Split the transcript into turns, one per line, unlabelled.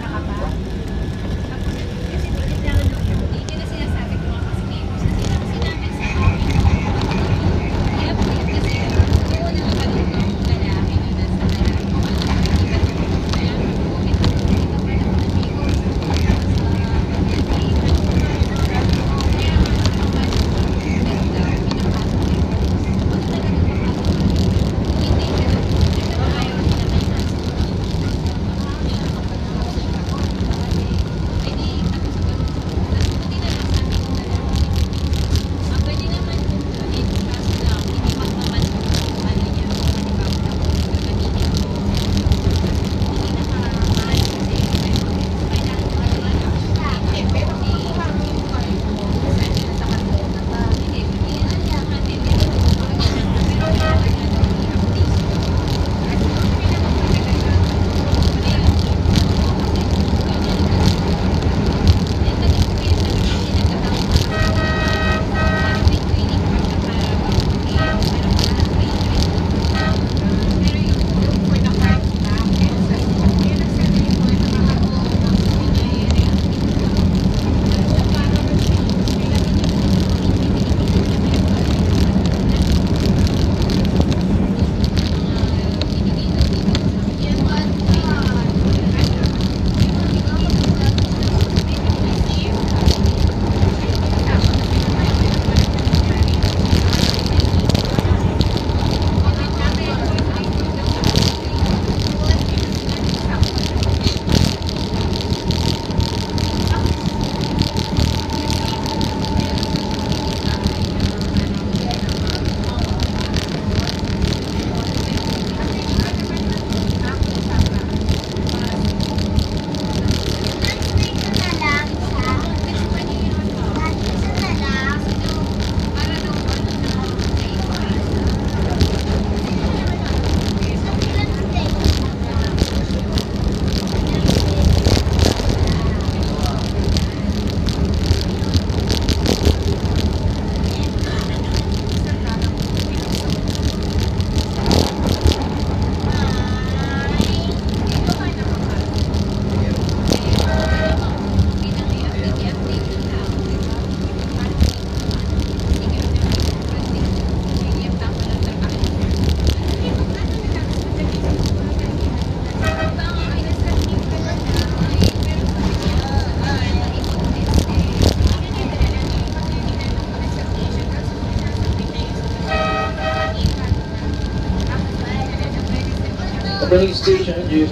nakaka The station is